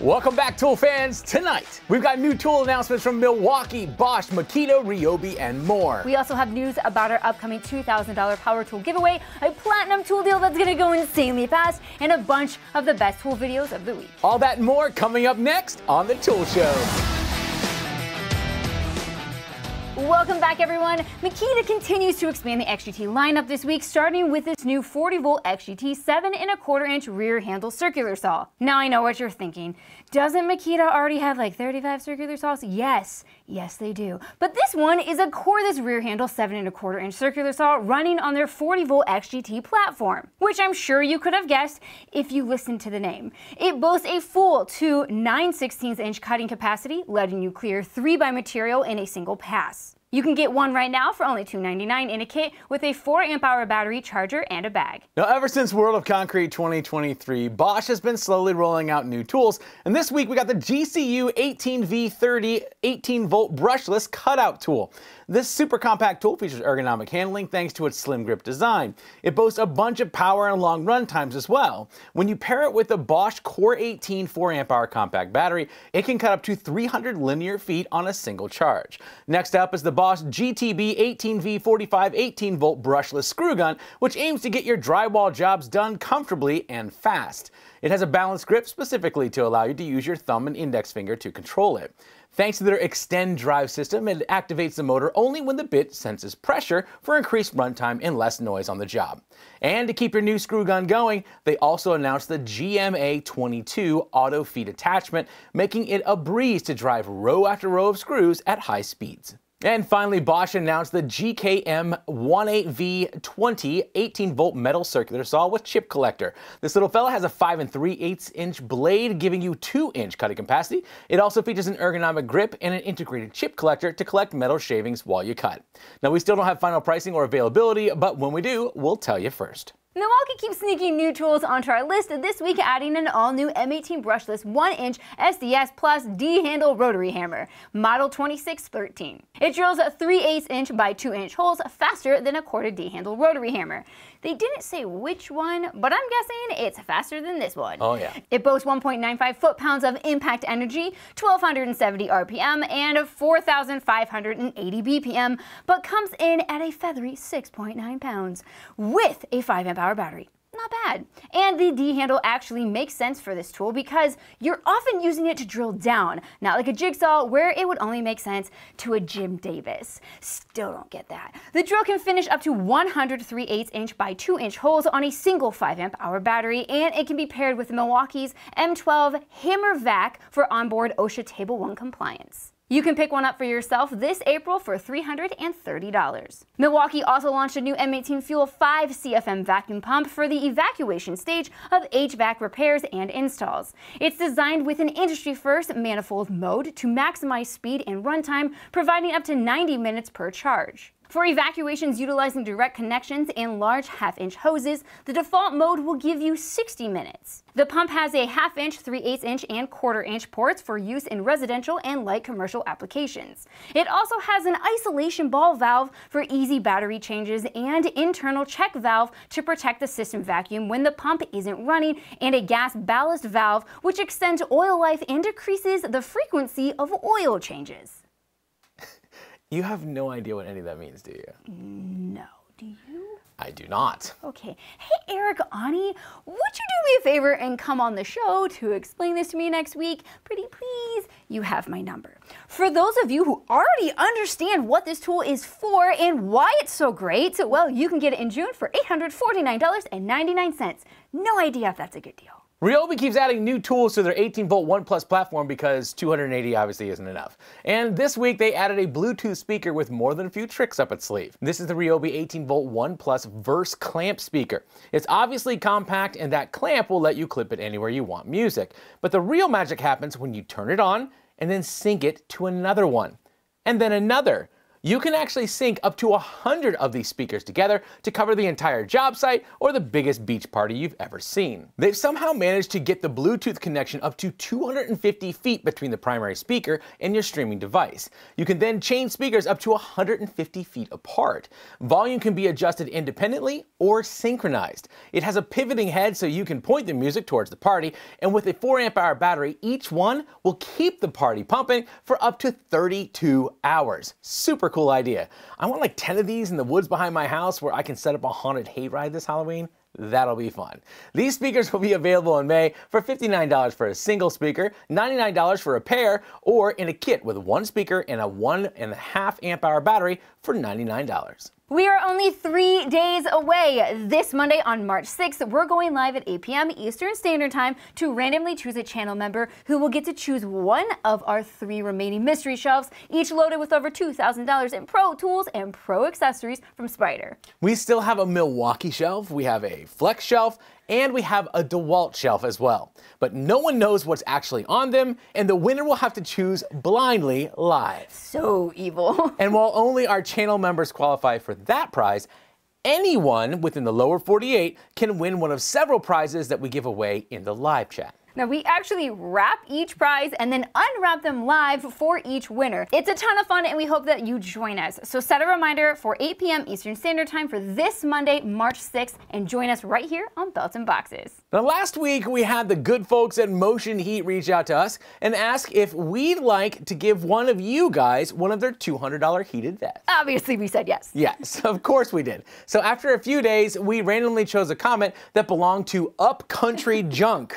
Welcome back, Tool fans. Tonight, we've got new tool announcements from Milwaukee, Bosch, Makita, Ryobi, and more. We also have news about our upcoming $2,000 power tool giveaway, a platinum tool deal that's going to go insanely fast, and a bunch of the best tool videos of the week. All that and more coming up next on The Tool Show. Welcome back, everyone. Makita continues to expand the XGT lineup this week, starting with this new 40 volt XGT 7 and a quarter inch rear handle circular saw. Now I know what you're thinking. Doesn't Makita already have like 35 circular saws? Yes, yes they do. But this one is a cordless rear handle 7 and a quarter inch circular saw running on their 40 volt XGT platform, which I'm sure you could have guessed if you listened to the name. It boasts a full to 9 16 inch cutting capacity, letting you clear 3 by material in a single pass. You can get one right now for only $2.99 in a kit with a 4 amp hour battery charger and a bag. Now, ever since World of Concrete 2023, Bosch has been slowly rolling out new tools, and this week we got the GCU 18V30 18 volt brushless cutout tool. This super compact tool features ergonomic handling thanks to its slim grip design. It boasts a bunch of power and long run times as well. When you pair it with the Bosch Core 18 4 amp hour compact battery, it can cut up to 300 linear feet on a single charge. Next up is the Bosch GTB 18V45 18 volt brushless screw gun, which aims to get your drywall jobs done comfortably and fast. It has a balanced grip specifically to allow you to use your thumb and index finger to control it. Thanks to their Extend drive system, it activates the motor only when the bit senses pressure for increased runtime and less noise on the job. And to keep your new screw gun going, they also announced the GMA22 auto feed attachment, making it a breeze to drive row after row of screws at high speeds. And finally, Bosch announced the GKM18V20 18 volt metal circular saw with chip collector. This little fella has a 5 and 3 8 inch blade, giving you 2 inch cutting capacity. It also features an ergonomic grip and an integrated chip collector to collect metal shavings while you cut. Now, we still don't have final pricing or availability, but when we do, we'll tell you first. Milwaukee keeps sneaking new tools onto our list, this week adding an all-new M18 brushless 1-inch SDS Plus D-handle rotary hammer, model 2613. It drills 3 8 inch by 2 inch holes faster than a quarter D-handle rotary hammer. They didn't say which one, but I'm guessing it's faster than this one. Oh yeah. It boasts 1.95 foot-pounds of impact energy, 1270 RPM, and 4580 BPM, but comes in at a feathery 6.9 pounds with a 5 amp hour battery not bad. And the D handle actually makes sense for this tool because you're often using it to drill down, not like a jigsaw where it would only make sense to a Jim Davis. Still don't get that. The drill can finish up to 103 8 inch by 2 inch holes on a single 5 amp hour battery and it can be paired with Milwaukee's M12 Hammer Vac for onboard OSHA Table 1 compliance. You can pick one up for yourself this April for $330. Milwaukee also launched a new M18 Fuel 5 CFM vacuum pump for the evacuation stage of HVAC repairs and installs. It's designed with an industry-first manifold mode to maximize speed and runtime, providing up to 90 minutes per charge. For evacuations utilizing direct connections and large half-inch hoses, the default mode will give you 60 minutes. The pump has a half-inch, 3 8 inch, and quarter-inch ports for use in residential and light commercial applications. It also has an isolation ball valve for easy battery changes and internal check valve to protect the system vacuum when the pump isn't running, and a gas ballast valve which extends oil life and decreases the frequency of oil changes. You have no idea what any of that means, do you? No. Do you? I do not. Okay. Hey, Eric Ani, would you do me a favor and come on the show to explain this to me next week? Pretty please, you have my number. For those of you who already understand what this tool is for and why it's so great, well, you can get it in June for $849.99. No idea if that's a good deal. Ryobi keeps adding new tools to their 18 volt One Plus platform because 280 obviously isn't enough. And this week they added a Bluetooth speaker with more than a few tricks up its sleeve. This is the Ryobi 18 volt One Plus Verse clamp speaker. It's obviously compact and that clamp will let you clip it anywhere you want music. But the real magic happens when you turn it on and then sync it to another one. And then another. You can actually sync up to 100 of these speakers together to cover the entire job site or the biggest beach party you've ever seen. They've somehow managed to get the Bluetooth connection up to 250 feet between the primary speaker and your streaming device. You can then chain speakers up to 150 feet apart. Volume can be adjusted independently or synchronized. It has a pivoting head so you can point the music towards the party, and with a 4 amp hour battery, each one will keep the party pumping for up to 32 hours. Super cool idea. I want like 10 of these in the woods behind my house where I can set up a haunted hayride this Halloween. That'll be fun. These speakers will be available in May for $59 for a single speaker, $99 for a pair, or in a kit with one speaker and a one and a half amp hour battery for $99. We are only three days away. This Monday on March 6th, we're going live at 8 p.m. Eastern Standard Time to randomly choose a channel member who will get to choose one of our three remaining mystery shelves, each loaded with over $2,000 in pro tools and pro accessories from Spyder. We still have a Milwaukee shelf, we have a Flex shelf, and we have a DeWalt shelf as well. But no one knows what's actually on them, and the winner will have to choose blindly live. So evil. and while only our channel members qualify for that prize, anyone within the lower 48 can win one of several prizes that we give away in the live chat. Now we actually wrap each prize and then unwrap them live for each winner. It's a ton of fun and we hope that you join us. So set a reminder for 8 p.m. Eastern Standard Time for this Monday, March 6th and join us right here on Belts and Boxes. Now last week we had the good folks at Motion Heat reach out to us and ask if we'd like to give one of you guys one of their $200 heated vests. Obviously we said yes. Yes, of course we did. So after a few days, we randomly chose a comment that belonged to Upcountry Junk.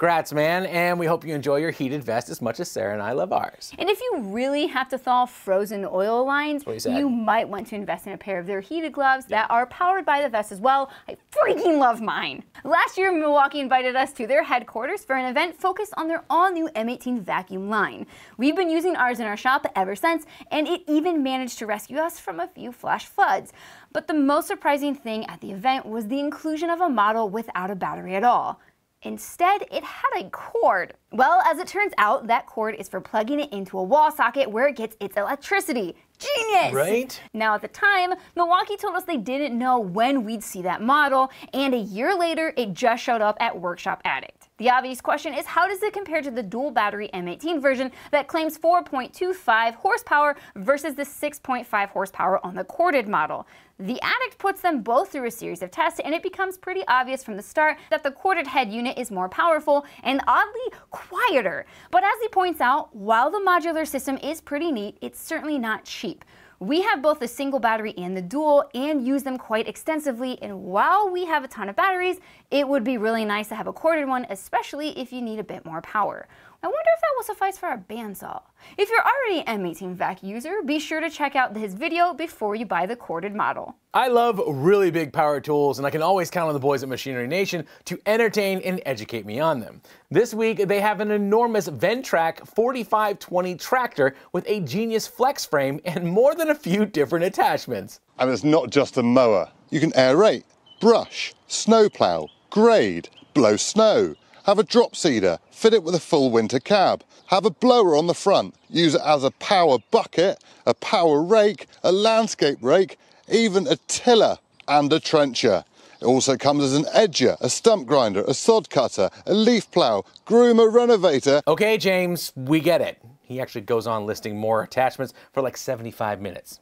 Grats, man, and we hope you enjoy your heated vest as much as Sarah and I love ours. And if you really have to thaw frozen oil lines, you, you, might want to invest in a pair of their heated gloves yeah. that are powered by the vest as well. I freaking love mine. Last year, Milwaukee invited us to their headquarters for an event focused on their all-new M18 vacuum line. We've been using ours in our shop ever since, and it even managed to rescue us from a few flash floods. But the most surprising thing at the event was the inclusion of a model without a battery at all. Instead, it had a cord. Well, as it turns out, that cord is for plugging it into a wall socket where it gets its electricity. Genius! Right? Now, at the time, Milwaukee told us they didn't know when we'd see that model, and a year later, it just showed up at Workshop Addict. The obvious question is how does it compare to the dual battery M18 version that claims 4.25 horsepower versus the 6.5 horsepower on the corded model? The Addict puts them both through a series of tests, and it becomes pretty obvious from the start that the corded head unit is more powerful and oddly quieter. But as he points out, while the modular system is pretty neat, it's certainly not cheap. We have both the single battery and the dual and use them quite extensively. And while we have a ton of batteries, it would be really nice to have a corded one, especially if you need a bit more power. I wonder if that will suffice for our bandsaw. If you're already an M18 vac user, be sure to check out his video before you buy the corded model. I love really big power tools, and I can always count on the boys at Machinery Nation to entertain and educate me on them. This week, they have an enormous Ventrac 4520 tractor with a genius flex frame and more than a few different attachments. And it's not just a mower. You can aerate, brush, snowplow, grade, blow snow, have a drop seeder, fit it with a full winter cab. Have a blower on the front, use it as a power bucket, a power rake, a landscape rake, even a tiller and a trencher. It also comes as an edger, a stump grinder, a sod cutter, a leaf plough, groomer renovator. Okay, James, we get it. He actually goes on listing more attachments for like 75 minutes.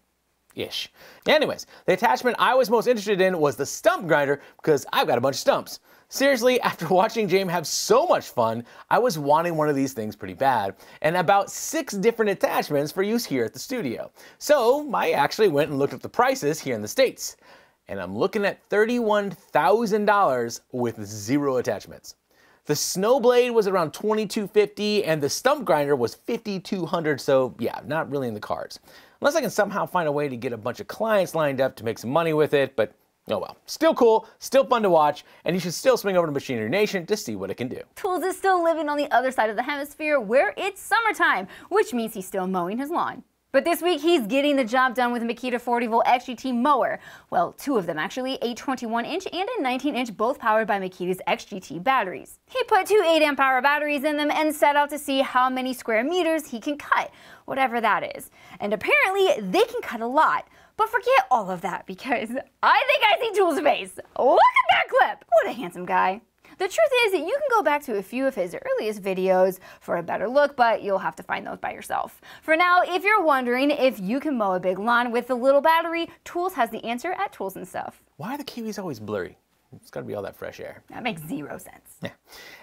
Ish. Anyways, the attachment I was most interested in was the stump grinder because I've got a bunch of stumps. Seriously, after watching James have so much fun, I was wanting one of these things pretty bad, and about six different attachments for use here at the studio. So I actually went and looked up the prices here in the States, and I'm looking at $31,000 with zero attachments. The Snowblade was around 2,250 and the Stump Grinder was 5,200, so yeah, not really in the cards. Unless I can somehow find a way to get a bunch of clients lined up to make some money with it, but Oh well, still cool, still fun to watch, and you should still swing over to Machinery Nation to see what it can do. Tools is still living on the other side of the hemisphere where it's summertime, which means he's still mowing his lawn. But this week, he's getting the job done with a Makita 40 volt XGT mower. Well, two of them actually, a 21 inch and a 19 inch, both powered by Makita's XGT batteries. He put two 8 amp hour batteries in them and set out to see how many square meters he can cut, whatever that is. And apparently, they can cut a lot. But forget all of that because I think I see Tool's face. Look at that clip! What a handsome guy. The truth is that you can go back to a few of his earliest videos for a better look, but you'll have to find those by yourself. For now, if you're wondering if you can mow a big lawn with a little battery, Tools has the answer at Tools and Stuff. Why are the kiwis always blurry? It's got to be all that fresh air. That makes zero sense. Yeah.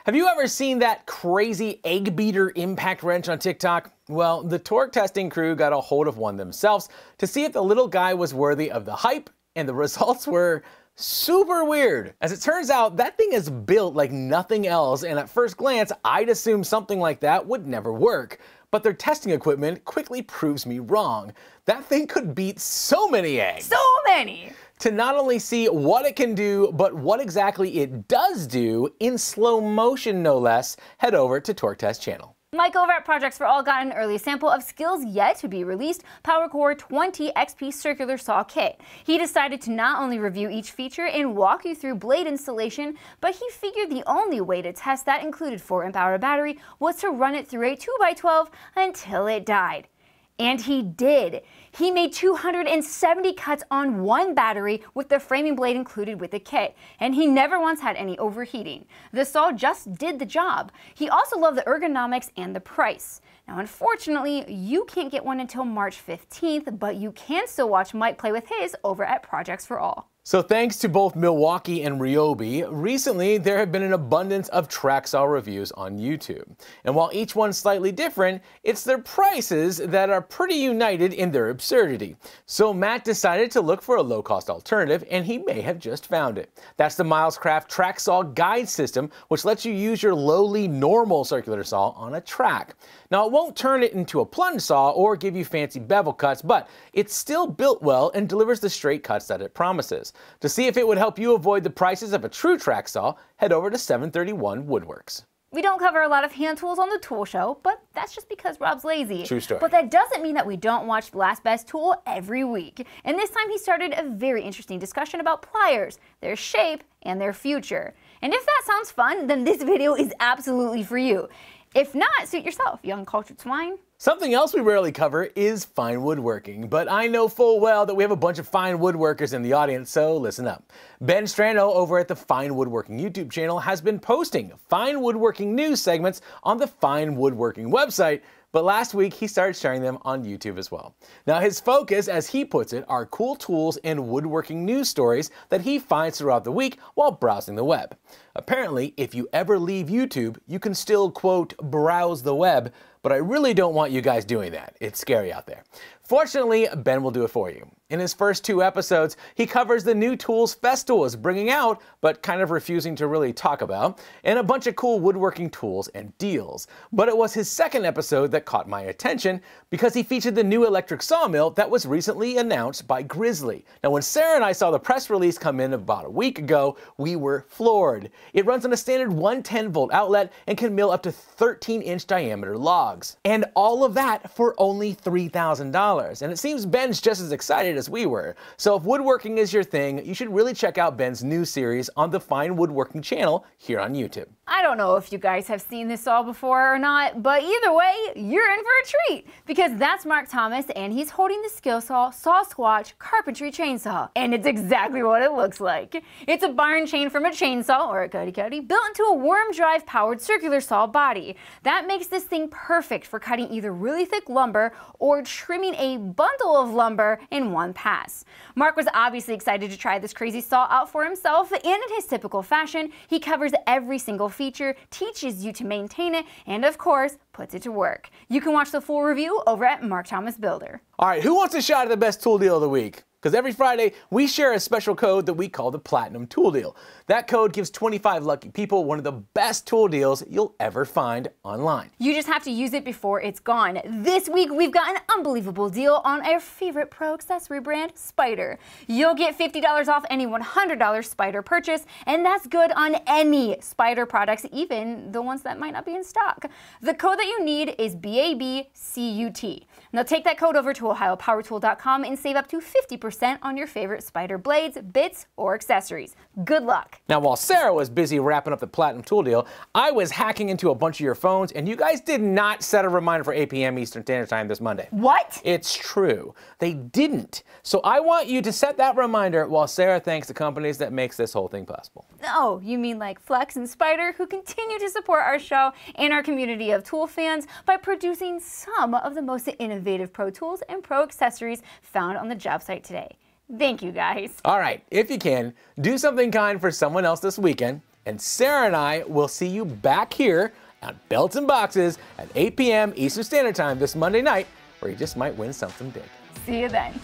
Have you ever seen that crazy egg beater impact wrench on TikTok? Well, the torque testing crew got a hold of one themselves to see if the little guy was worthy of the hype, and the results were super weird. As it turns out, that thing is built like nothing else, and at first glance, I'd assume something like that would never work. But their testing equipment quickly proves me wrong. That thing could beat so many eggs. So many! To not only see what it can do, but what exactly it does do in slow motion no less, head over to Torque Test channel. Mike over at Projects for All got an early sample of SKIL's yet to be released PowerCore 20 XP circular saw kit. He decided to not only review each feature and walk you through blade installation, but he figured the only way to test that included 4 amp hour battery was to run it through a 2x12 until it died. And he did. He made 270 cuts on one battery with the framing blade included with the kit, and he never once had any overheating. The saw just did the job. He also loved the ergonomics and the price. Now, unfortunately, you can't get one until March 15th, but you can still watch Mike play with his over at Projects for All. So thanks to both Milwaukee and Ryobi, recently there have been an abundance of track saw reviews on YouTube. And while each one's slightly different, it's their prices that are pretty united in their absurdity. So Matt decided to look for a low-cost alternative, and he may have just found it. That's the Milescraft Traxsaw Guide System, which lets you use your lowly normal circular saw on a track. Now it won't turn it into a plunge saw or give you fancy bevel cuts, but it's still built well and delivers the straight cuts that it promises. To see if it would help you avoid the prices of a true track saw, head over to 731 Woodworks. We don't cover a lot of hand tools on the tool show, but that's just because Rob's lazy. True story. But that doesn't mean that we don't watch the Last Best Tool every week. And this time he started a very interesting discussion about pliers, their shape, and their future. And if that sounds fun, then this video is absolutely for you. If not, suit yourself, young cultured swine. Something else we rarely cover is fine woodworking, but I know full well that we have a bunch of fine woodworkers in the audience, so listen up. Ben Strano over at the Fine Woodworking YouTube channel has been posting fine woodworking news segments on the Fine Woodworking website, but last week he started sharing them on YouTube as well. Now his focus, as he puts it, are cool tools and woodworking news stories that he finds throughout the week while browsing the web. Apparently, if you ever leave YouTube, you can still, quote, browse the web, but I really don't want you guys doing that. It's scary out there. Fortunately, Ben will do it for you. In his first two episodes, he covers the new tools Festool is bringing out, but kind of refusing to really talk about, and a bunch of cool woodworking tools and deals. But it was his second episode that caught my attention because he featured the new electric sawmill that was recently announced by Grizzly. Now, when Sarah and I saw the press release come in about a week ago, we were floored. It runs on a standard 110 volt outlet and can mill up to 13 inch diameter logs. And all of that for only $3,000. And it seems Ben's just as excited as we were. So if woodworking is your thing, you should really check out Ben's new series on the Fine Woodworking channel here on YouTube. I don't know if you guys have seen this all before or not, but either way, you're in for a treat because that's Mark Thomas and he's holding the SKILSAW Sawsquatch carpentry chainsaw. And it's exactly what it looks like. It's a barn chain from a chainsaw or a cutty cutty built into a worm drive powered circular saw body. That makes this thing perfect for cutting either really thick lumber or trimming a bundle of lumber in one pass. Mark was obviously excited to try this crazy saw out for himself and in his typical fashion, he covers every single feature, teaches you to maintain it, and of course, puts it to work. You can watch the full review over at Mark Thomas Builder. All right, who wants a shot at the best tool deal of the week? Because every Friday we share a special code that we call the Platinum Tool Deal. That code gives 25 lucky people one of the best tool deals you'll ever find online. You just have to use it before it's gone. This week we've got an unbelievable deal on our favorite pro accessory brand, Spyder. You'll get $50 off any $100 Spyder purchase, and that's good on any Spyder products, even the ones that might not be in stock. The code that you need is BABCUT. Now take that code over to ohiopowertool.com and save up to 50% on your favorite Spyder blades, bits, or accessories. Good luck. Now, while Sarah was busy wrapping up the Platinum Tool deal, I was hacking into a bunch of your phones, and you guys did not set a reminder for 8 p.m. Eastern Standard Time this Monday. What? It's true. They didn't. So I want you to set that reminder while Sarah thanks the companies that makes this whole thing possible. Oh, you mean like Flex and Spyder, who continue to support our show and our community of tool fans by producing some of the most innovative pro tools and pro accessories found on the job site today. Thank you, guys. All right, if you can, do something kind for someone else this weekend, and Sarah and I will see you back here on Belts and Boxes at 8 p.m. Eastern Standard Time this Monday night, where you just might win something big. See you then.